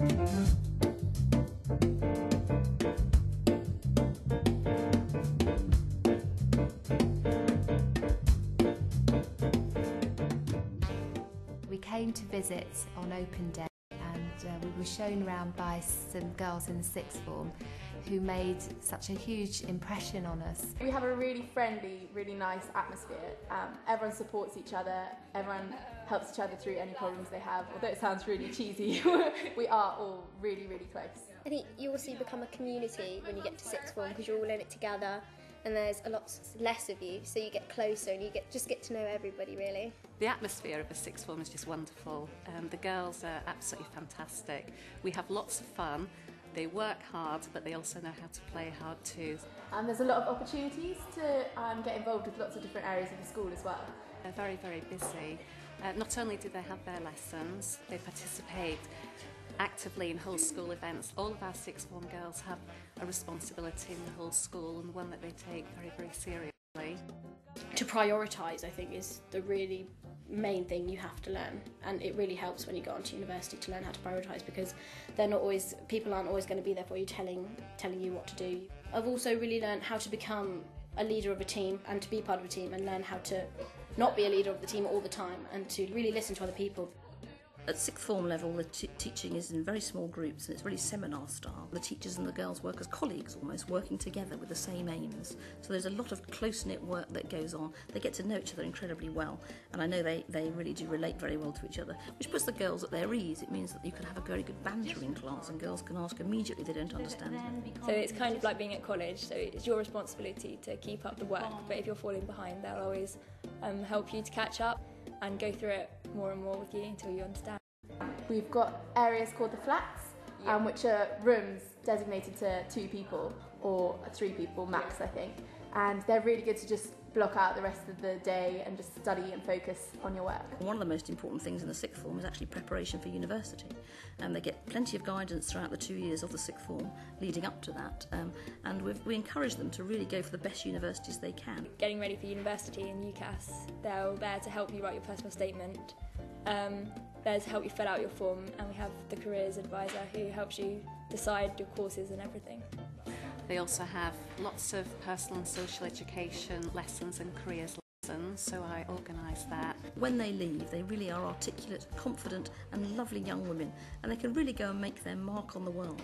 We came to visit on open day uh, we were shown around by some girls in the sixth form who made such a huge impression on us. We have a really friendly, really nice atmosphere. Um, everyone supports each other, everyone helps each other through any problems they have. Although it sounds really cheesy, we are all really, really close. I think you also become a community when you get to sixth form because you're all in it together and there's a lot less of you, so you get closer and you get just get to know everybody really. The atmosphere of a sixth form is just wonderful. Um, the girls are absolutely fantastic. We have lots of fun. They work hard, but they also know how to play hard too. And there's a lot of opportunities to um, get involved with lots of different areas of the school as well. They're very, very busy. Uh, not only do they have their lessons, they participate actively in whole school events. All of our sixth form girls have a responsibility in the whole school and one that they take very, very seriously. To prioritise, I think, is the really main thing you have to learn, and it really helps when you go on to university to learn how to prioritise because they're not always people aren't always going to be there for you telling telling you what to do. I've also really learned how to become a leader of a team and to be part of a team and learn how to not be a leader of the team all the time and to really listen to other people. At sixth form level, the t- teaching is in very small groups and it's really seminar style. The teachers and the girls work as colleagues almost, working together with the same aims. So there's a lot of close knit work that goes on. They get to know each other incredibly well, and I know they, they really do relate very well to each other, which puts the girls at their ease. It means that you can have a very good banter in class and girls can ask immediately they don't understand. So it's kind of like being at college, so it's your responsibility to keep up the work, but if you're falling behind, they'll always um, help you to catch up and go through it more and more with you until you understand. We've got areas called the flats, yeah. um, which are rooms designated to two people or three people max, yeah. I think. And they're really good to just block out the rest of the day and just study and focus on your work. One of the most important things in the sixth form is actually preparation for university. And they get plenty of guidance throughout the two years of the sixth form leading up to that. Um, and we encourage them to really go for the best universities they can. Getting ready for university in UCAS, they're there to help you write your personal statement. Um, there to help you fill out your form, and we have the careers advisor who helps you decide your courses and everything. They also have lots of personal and social education lessons and careers lessons, so I organise that. When they leave, they really are articulate, confident, and lovely young women, and they can really go and make their mark on the world.